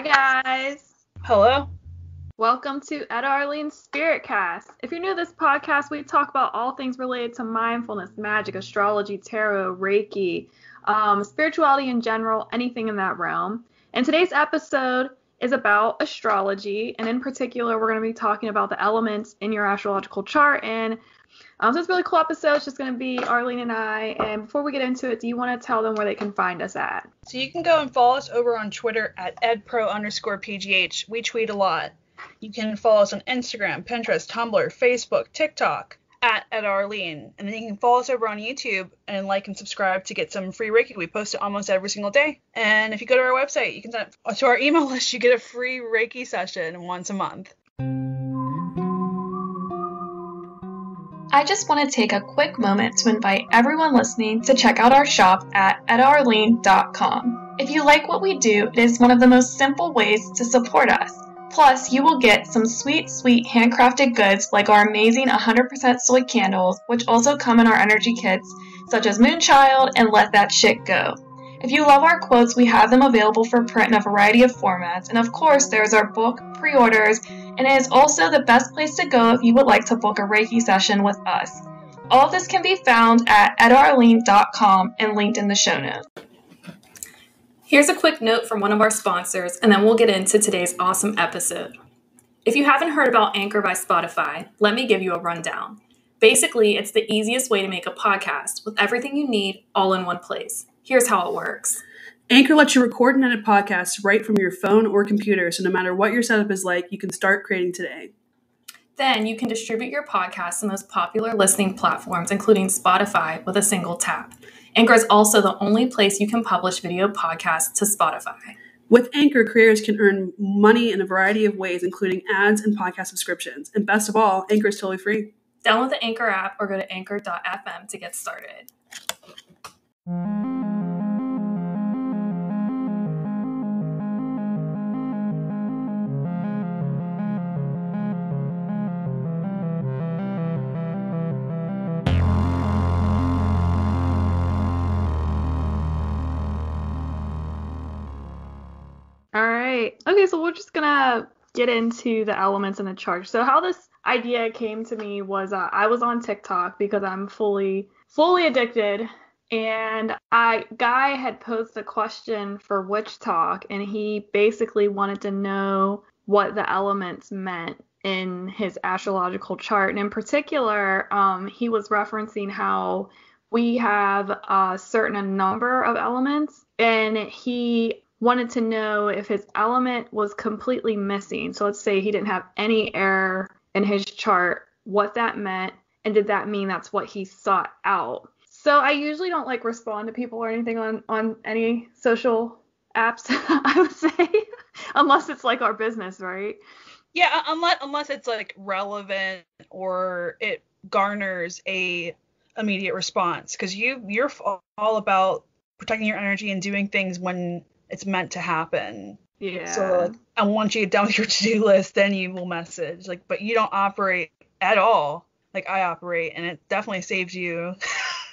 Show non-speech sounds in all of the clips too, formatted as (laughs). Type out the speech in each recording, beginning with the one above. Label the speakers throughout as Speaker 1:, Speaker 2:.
Speaker 1: Hi, guys.
Speaker 2: Hello.
Speaker 1: Welcome to Etta Arlene Spiritcast. If you're new to this podcast, we talk about all things related to mindfulness, magic, astrology, tarot, Reiki, um, spirituality in general, anything in that realm. And today's episode is about astrology, and in particular, we're going to be talking about the elements in your astrological chart. And um, so it's really cool episode. It's just going to be Arlene and I. And before we get into it, do you want to tell them where they can find us at?
Speaker 2: So you can go and follow us over on Twitter at edpro underscore pgh. We tweet a lot. You can follow us on Instagram, Pinterest, Tumblr, Facebook, TikTok at Etta Arlene. And then you can follow us over on YouTube and like and subscribe to get some free Reiki. We post it almost every single day. And if you go to our website, you can sign up uh, to our email (laughs) list. You get a free Reiki session once a month.
Speaker 3: I just want to take a quick moment to invite everyone listening to check out our shop at ettaarlene.com. If you like what we do, it is one of the most simple ways to support us. Plus, you will get some sweet, sweet handcrafted goods like our amazing 100% soy candles, which also come in our energy kits, such as Moonchild and Let That Shit Go. If you love our quotes, we have them available for print in a variety of formats. And of course, there's our book, pre orders, and it is also the best place to go if you would like to book a Reiki session with us. All of this can be found at ettaarlene.com and linked in the show notes. Here's a quick note from one of our sponsors, and then we'll get into today's awesome episode. If you haven't heard about Anchor by Spotify, let me give you a rundown. Basically, it's the easiest way to make a podcast with everything you need all in one place. Here's how it works.
Speaker 4: Anchor lets you record and edit podcasts right from your phone or computer, so no matter what your setup is like, you can start creating today.
Speaker 3: Then you can distribute your podcast to most popular listening platforms, including Spotify, with a single tap. Anchor is also the only place you can publish video podcasts to Spotify.
Speaker 4: With Anchor, creators can earn money in a variety of ways, including ads and podcast subscriptions. And best of all, Anchor is totally free.
Speaker 3: Download the Anchor app or go to anchor.fm to get started.
Speaker 1: Okay, so we're just gonna get into the elements in the chart. So how this idea came to me was uh, I was on TikTok because I'm fully fully addicted, and I guy had posed a question for WitchTok, and he basically wanted to know what the elements meant in his astrological chart, and in particular, um, he was referencing how we have a certain number of elements, and he wanted to know if his element was completely missing. So let's say he didn't have any air in his chart, what that meant, and did that mean that's what he sought out? So I usually don't like respond to people or anything on on any social apps, (laughs) I would say, (laughs) unless it's like our business, right?
Speaker 2: Yeah, unless unless it's like relevant or it garners a immediate response because you you're all about protecting your energy and doing things when it's meant to happen.
Speaker 1: Yeah.
Speaker 2: So like, I want you get done with (laughs) your to-do list, then you will message. Like, but you don't operate at all like I operate, and it definitely saves you.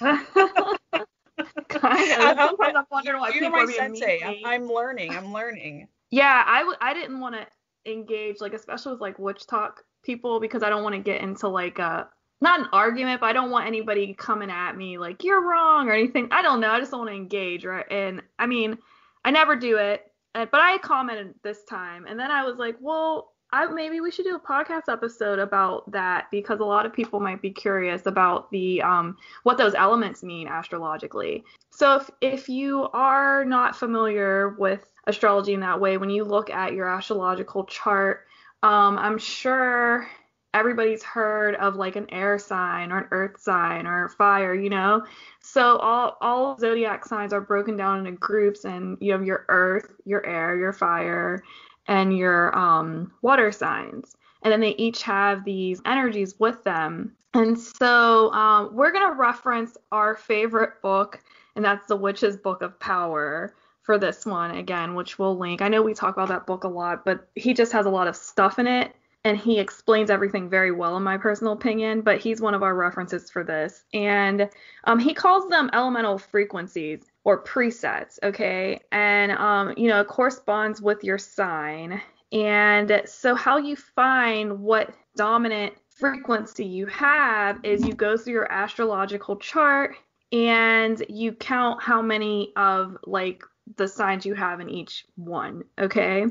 Speaker 2: (laughs)
Speaker 1: of. (laughs) Sometimes I'm wondering why
Speaker 2: You're my sensei. I'm, I'm learning. I'm learning.
Speaker 1: Yeah, I w- I didn't want to engage like especially with like WitchTok people because I don't want to get into like a not an argument, but I don't want anybody coming at me like you're wrong or anything. I don't know. I just don't want to engage, right? And I mean, I never do it, uh, but I commented this time, and then I was like, well, I maybe we should do a podcast episode about that because a lot of people might be curious about the um what those elements mean astrologically. So if if you are not familiar with astrology in that way, when you look at your astrological chart, um, I'm sure everybody's heard of like an air sign or an earth sign or fire, you know. So all all zodiac signs are broken down into groups, and you have your earth, your air, your fire, and your um, water signs, and then they each have these energies with them. And so um, we're gonna reference our favorite book, and that's the Witch's Book of Power for this one again, which we'll link. I know we talk about that book a lot, but he just has a lot of stuff in it and he explains everything very well in my personal opinion but he's one of our references for this. And um, he calls them elemental frequencies or presets okay? And um, you know it corresponds with your sign. And so how you find what dominant frequency you have is you go through your astrological chart and you count how many of like the signs you have in each one okay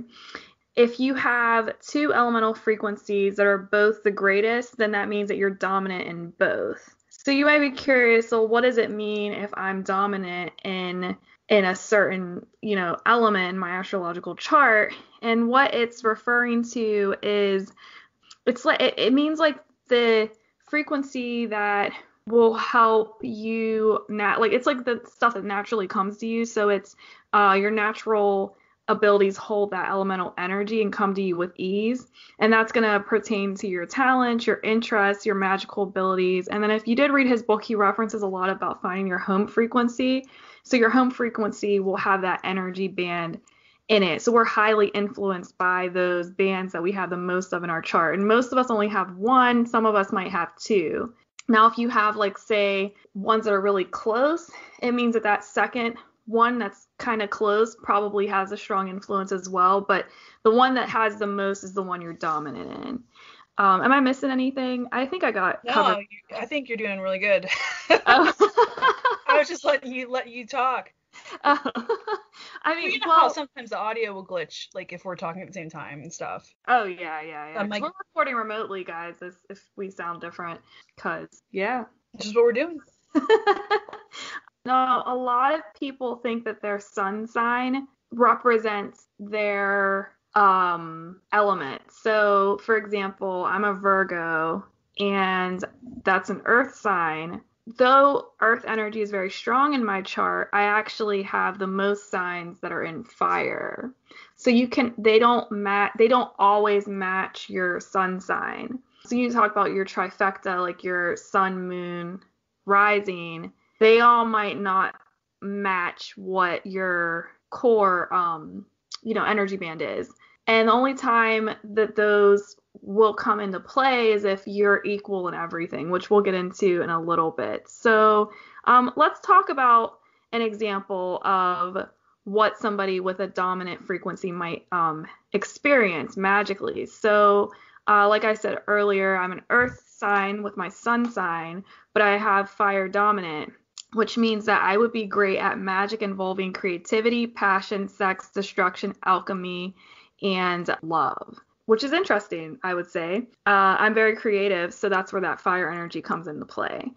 Speaker 1: if you have two elemental frequencies that are both the greatest, then that means that you're dominant in both. So you might be curious, well, what does it mean if I'm dominant in in a certain, you know, element in my astrological chart? And what it's referring to is it's like it, it means like the frequency that will help you nat like it's like the stuff that naturally comes to you. So it's uh your natural abilities hold that elemental energy and come to you with ease. And that's going to pertain to your talents, your interests, your magical abilities. And then if you did read his book, he references a lot about finding your home frequency. So your home frequency will have that energy band in it. So we're highly influenced by those bands that we have the most of in our chart. And most of us only have one, some of us might have two. Now, if you have, like, say, ones that are really close, it means that that second one that's kind of close probably has a strong influence as well, but the one that has the most is the one you're dominant in. Um, am I missing anything? I think I got
Speaker 2: no,
Speaker 1: covered.
Speaker 2: You, I think you're doing really good. (laughs) oh. (laughs) I was just letting you let you talk. Uh, (laughs)
Speaker 1: I mean,
Speaker 2: you know
Speaker 1: well,
Speaker 2: how sometimes the audio will glitch, like if we're talking at the same time and stuff.
Speaker 1: Oh yeah, yeah, yeah.
Speaker 2: like,
Speaker 1: we're recording remotely, guys. If, if we sound different, cause yeah,
Speaker 2: this is what we're doing.
Speaker 1: No, a lot of people think that their sun sign represents their um element. So, for example, I'm a Virgo and that's an earth sign. Though earth energy is very strong in my chart, I actually have the most signs that are in fire. So you can they don't match they don't always match your sun sign. So you talk about your trifecta like your sun, moon, rising they all might not match what your core um you know energy band is. And the only time that those will come into play is if you're equal in everything which we'll get into in a little bit. So um, let's talk about an example of what somebody with a dominant frequency might um, experience magically. So uh, like i said earlier i'm an earth sign with my sun sign but i have fire dominant which means that I would be great at magic involving creativity, passion, sex, destruction, alchemy, and love. Which is interesting, I would say. Uh, I'm very creative, so that's where that fire energy comes into play.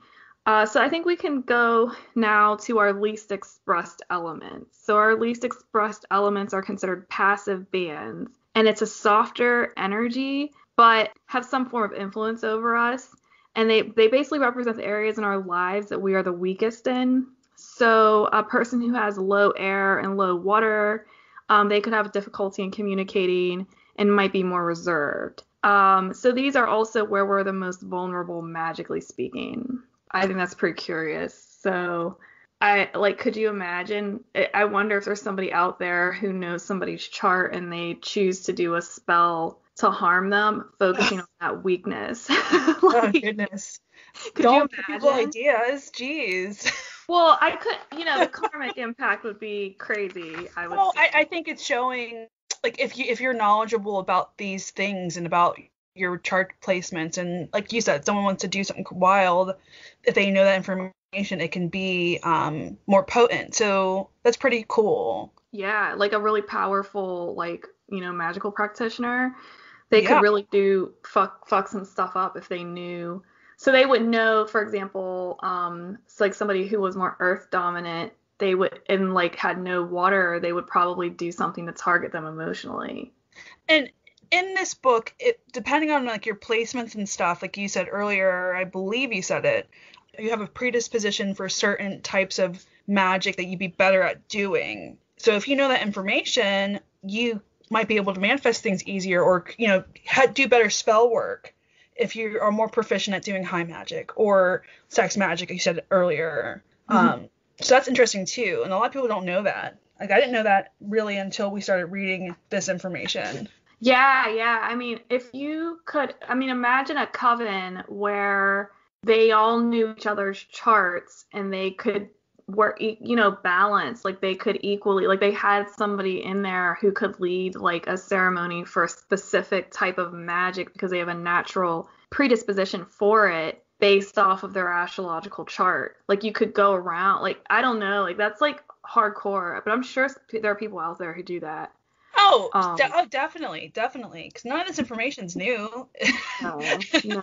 Speaker 1: Uh, so I think we can go now to our least expressed elements. So our least expressed elements are considered passive bands, and it's a softer energy, but have some form of influence over us and they they basically represent the areas in our lives that we are the weakest in. So a person who has low air and low water, um, they could have difficulty in communicating and might be more reserved. Um, so these are also where we're the most vulnerable, magically speaking. I think that's pretty curious. So I like, could you imagine? I wonder if there's somebody out there who knows somebody's chart and they choose to do a spell to harm them, focusing on that weakness. (laughs)
Speaker 2: like, oh goodness. (laughs) Don't give people ideas. Jeez. (laughs)
Speaker 1: Well, I could, you know, the karmic impact would be crazy. I would.
Speaker 2: Well, I, I think it's showing, like, if you if you're knowledgeable about these things and about your chart placements, and like you said, someone wants to do something wild, if they know that information, it can be um, more potent. So that's pretty cool.
Speaker 1: Yeah, like a really powerful, like you know, magical practitioner they yeah. could really do fuck fuck some stuff up if they knew. So they would know, for example, um, it's like somebody who was more earth dominant, they would and like had no water, they would probably do something to target them emotionally.
Speaker 2: And in this book, it depending on like your placements and stuff, like you said earlier, I believe you said it, you have a predisposition for certain types of magic that you'd be better at doing. So if you know that information, you might be able to manifest things easier or you know do better spell work if you are more proficient at doing high magic or sex magic you said earlier mm-hmm. um, so that's interesting too and a lot of people don't know that like i didn't know that really until we started reading this information
Speaker 1: Yeah, yeah. I mean, if you could, I mean, imagine a coven where they all knew each other's charts and they could were you know balanced like they could equally like they had somebody in there who could lead like a ceremony for a specific type of magic because they have a natural predisposition for it based off of their astrological chart like you could go around like i don't know like that's like hardcore but i'm sure there are people out there who do that
Speaker 2: Oh,
Speaker 1: Um,
Speaker 2: de- oh, definitely, definitely. Because none of this information's new. (laughs)
Speaker 1: no no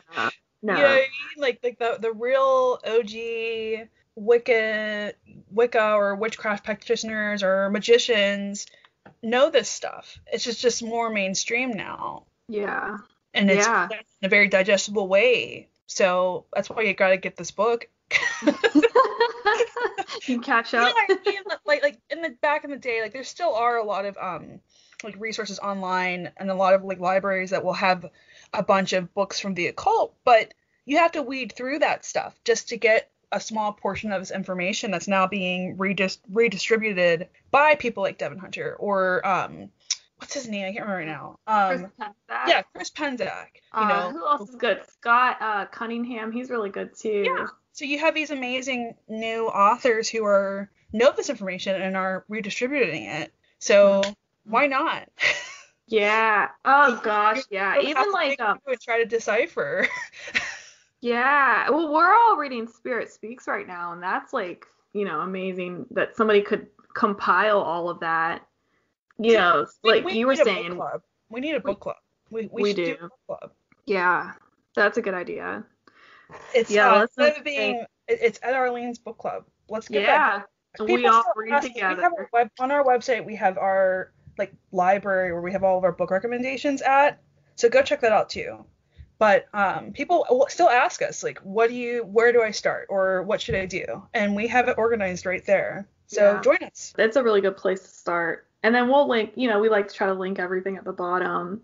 Speaker 1: no
Speaker 2: You know I mean? Like, like the the real OG Wicca, Wicca or witchcraft practitioners or magicians know this stuff. It's just just more mainstream now,
Speaker 1: yeah
Speaker 2: and it's
Speaker 1: Yeah.
Speaker 2: in a very digestible way. So that's why you gotta get this book. (laughs)
Speaker 1: you can catch up
Speaker 2: what I mean? Like like in the back in the day, like there still are a lot of um like resources online and a lot of like libraries that will have a bunch of books from the occult, but you have to weed through that stuff just to get a small portion of this information that's now being redis- redistributed by people like Devin Hunter or um what's his name? I can't remember right now.
Speaker 1: Chris
Speaker 2: Um
Speaker 1: Penczak.
Speaker 2: yeah, Chris Penczak. You
Speaker 1: Uh,
Speaker 2: know,
Speaker 1: who else is good? Scott uh, Cunningham. He's really good too.
Speaker 2: Yeah. So you have these amazing new authors who are know this information and are redistributing it. So why not? (laughs)
Speaker 1: Yeah. Oh gosh. Yeah.
Speaker 2: You don't have
Speaker 1: Even like um.
Speaker 2: try to decipher. (laughs)
Speaker 1: Yeah. Well, we're all reading Spirit Speaks right now, and that's like you know amazing that somebody could compile all of that. You know,
Speaker 2: We-
Speaker 1: like
Speaker 2: we
Speaker 1: you were
Speaker 2: need a book
Speaker 1: saying.
Speaker 2: club. We need a book club. We, we,
Speaker 1: we
Speaker 2: do.
Speaker 1: do.
Speaker 2: a book club.
Speaker 1: Yeah. That's a good idea.
Speaker 2: It's
Speaker 1: Yeah,
Speaker 2: uh, instead of being it's at Arlene's book club. Let's get
Speaker 1: Yeah.
Speaker 2: that. People
Speaker 1: we all read
Speaker 2: ask- We have
Speaker 1: together.
Speaker 2: web, on our website. We have our like library where we have all of our book recommendations at. So go check that out too. But um, people still ask us like, what do you, where do I start, or what should I do? And we have it organized right there. So
Speaker 1: Yeah.
Speaker 2: join us.
Speaker 1: That's a really good place to start. And then we'll link, you know, we like to try to link everything at the bottom.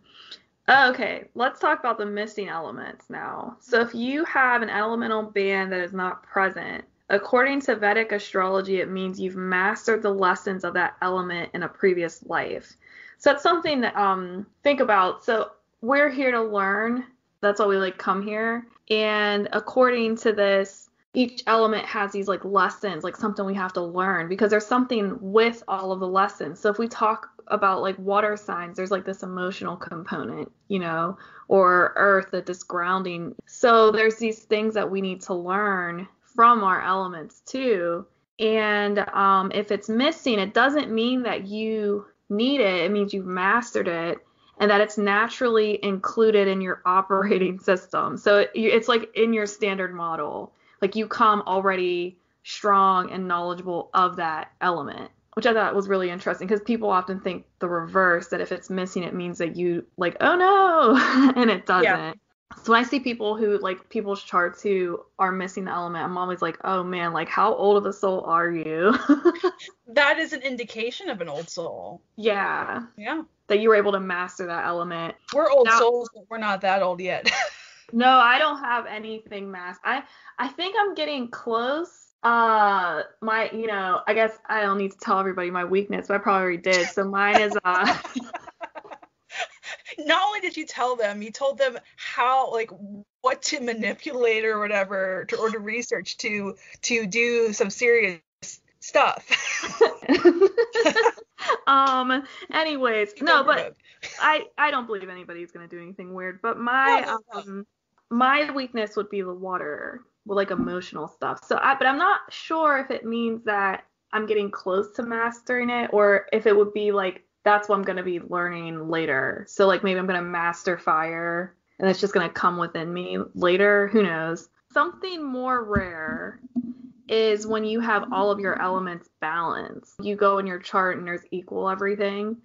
Speaker 1: Okay, let's talk about the missing elements now. So if you have an elemental band that is not present, according to Vedic astrology, it means you've mastered the lessons of that element in a previous life. So that's something that um think about. So we're here to learn. That's why we like come here. And according to this, each element has these like lessons, like something we have to learn because there's something with all of the lessons. So if we talk about like water signs, there's like this emotional component, you know, or earth that this grounding. So there's these things that we need to learn from our elements too. And um, if it's missing, it doesn't mean that you need it. It means you've mastered it and that it's naturally included in your operating system. So it, it's like in your standard model like you come already strong and knowledgeable of that element which i thought was really interesting because people often think the reverse that if it's missing it means that you like oh no (laughs) and it doesn't
Speaker 2: Yeah.
Speaker 1: so when i see people who like people's charts who are missing the element i'm always like oh man like how old of a soul are you (laughs)
Speaker 2: That is an indication of an old soul.
Speaker 1: yeah
Speaker 2: Yeah.
Speaker 1: That you were able to master that element
Speaker 2: We're old
Speaker 1: Now-
Speaker 2: souls, but we're not that old yet. (laughs)
Speaker 1: No, I don't have anything mass. I I think I'm getting close. Uh, my you know, I guess I don't need to tell everybody my weakness, but I probably already did. So mine is uh, (laughs)
Speaker 2: not only did you tell them, you told them how like what to manipulate or whatever to, or to research to to do some serious stuff. (laughs)
Speaker 1: um. Anyways, no, but. I I don't believe anybody's gonna do anything weird. But my um my weakness would be the water, well, like emotional stuff. So I but I'm not sure if it means that I'm getting close to mastering it or if it would be like that's what I'm gonna be learning later. So like maybe I'm gonna master fire and it's just gonna come within me later. Who knows? Something more rare is when you have all of your elements balanced. You go in your chart and there's equal everything.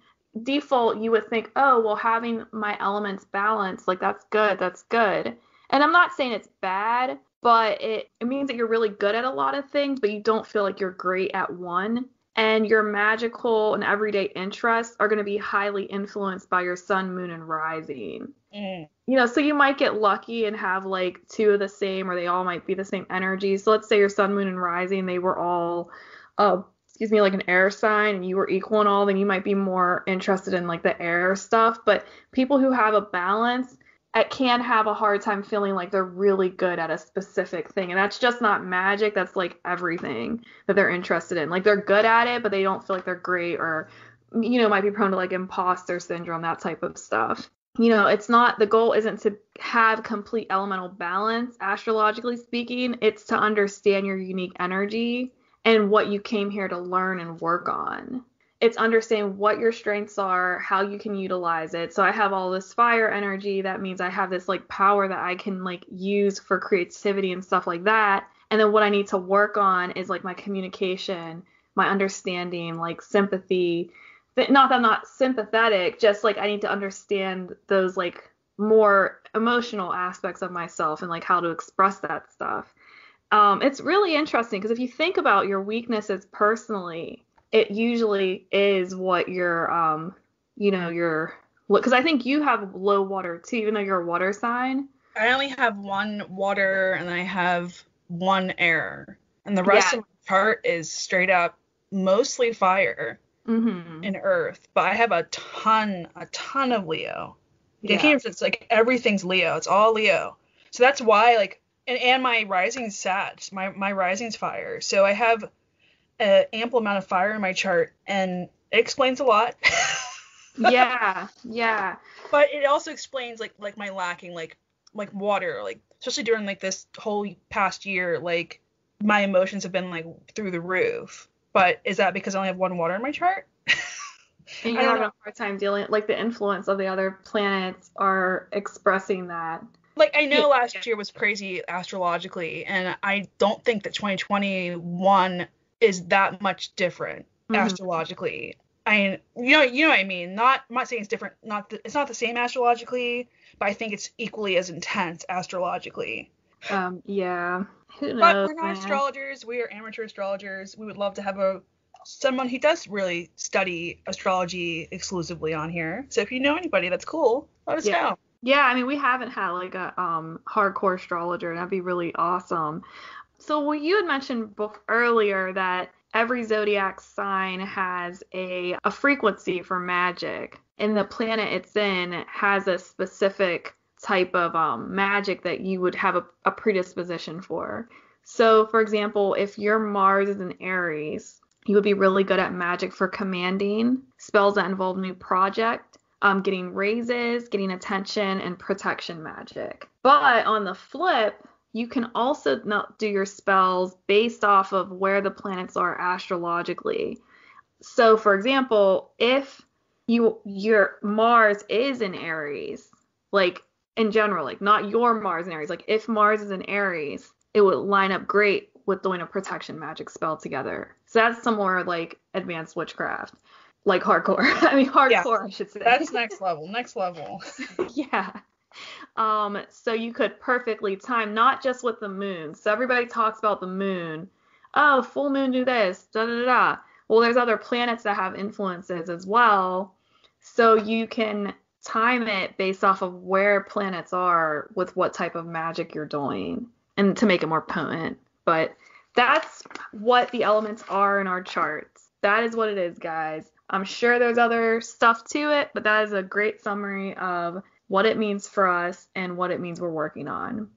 Speaker 1: Default you would think oh well having my elements balanced like that's good that's good. And i'm not saying it's bad but it, it means that you're really good at a lot of things but you don't feel like you're great at one and your magical and everyday interests are going to be highly influenced by your sun moon and rising
Speaker 2: Mm.
Speaker 1: you know, so you might get lucky and have like two of the same, or they all might be the same energy. So let's say your sun, moon, and rising, they were all uh, excuse me, like an air sign and you were equal and all, then you might be more interested in like the air stuff. But people who have a balance it can have a hard time feeling like they're really good at a specific thing. And that's just not magic. That's like everything that they're interested in. Like they're good at it, but they don't feel like they're great or, you know, might be prone to like imposter syndrome, that type of stuff. You know, it's not the goal isn't to have complete elemental balance, astrologically speaking. It's to understand your unique energy and what you came here to learn and work on it's understanding what your strengths are, how you can utilize it. So I have all this fire energy. That means I have this like power that I can like use for creativity and stuff like that. And then what I need to work on is like my communication, my understanding, like sympathy. Not that I'm not sympathetic, just like I need to understand those like more emotional aspects of myself and like how to express that stuff. Um, it's really interesting because if you think about your weaknesses personally, it usually is what your um you know your because I think you have low water too, even though you're a water sign.
Speaker 2: I only have one water and I have one air, and the rest yeah. of my chart is straight up mostly fire
Speaker 1: mm-hmm.
Speaker 2: and earth. But I have a ton, a ton of Leo. Yeah. It's like everything's Leo. It's all Leo. So that's why like and, and my rising's Sag. My my rising's fire. So I have an ample amount of fire in my chart, and it explains a lot. (laughs)
Speaker 1: yeah, yeah.
Speaker 2: But it also explains like like my lacking like like water, like especially during like this whole past year, like my emotions have been like through the roof. But is that because I only have one water in my chart? (laughs)
Speaker 1: and you're having a hard time dealing like the influence of the other planets are expressing that.
Speaker 2: Like I know last year was crazy astrologically, and I don't think that 2021 is that much different mm-hmm. astrologically. I mean, you know, you know what I mean. Not, I'm not saying it's different. Not, the, it's not the same astrologically, but I think it's equally as intense astrologically.
Speaker 1: Um, yeah.
Speaker 2: Who knows, but we're not man. astrologers. We are amateur astrologers. We would love to have a someone who does really study astrology exclusively on here. So if you know anybody that's cool, let us
Speaker 1: yeah.
Speaker 2: know.
Speaker 1: Yeah, I mean, we haven't had like a um hardcore astrologer, and that'd be really awesome. So well, you had mentioned earlier that every zodiac sign has a, a frequency for magic, and the planet it's in has a specific type of um, magic that you would have a, a predisposition for. So, for example, if your Mars is in Aries, you would be really good at magic for commanding, spells that involve new project, um, getting raises, getting attention, and protection magic. But on the flip, you can also not do your spells based off of where the planets are astrologically. So, for example, if you your Mars is in Aries, like in general, like not your Mars in Aries, like if Mars is in Aries, it would line up great with doing a protection magic spell together. So that's some more like advanced witchcraft, like hardcore. (laughs) I mean, hardcore, yeah, I should say.
Speaker 2: That's (laughs) next level. Next level. (laughs)
Speaker 1: yeah. Um, so you could perfectly time not just with the moon. So everybody talks about the moon. Oh, full moon do this, da da da. Well, there's other planets that have influences as well. So you can time it based off of where planets are with what type of magic you're doing and to make it more potent. But that's what the elements are in our charts. That is what it is, guys. I'm sure there's other stuff to it, but that is a great summary of what it means for us and what it means we're working on.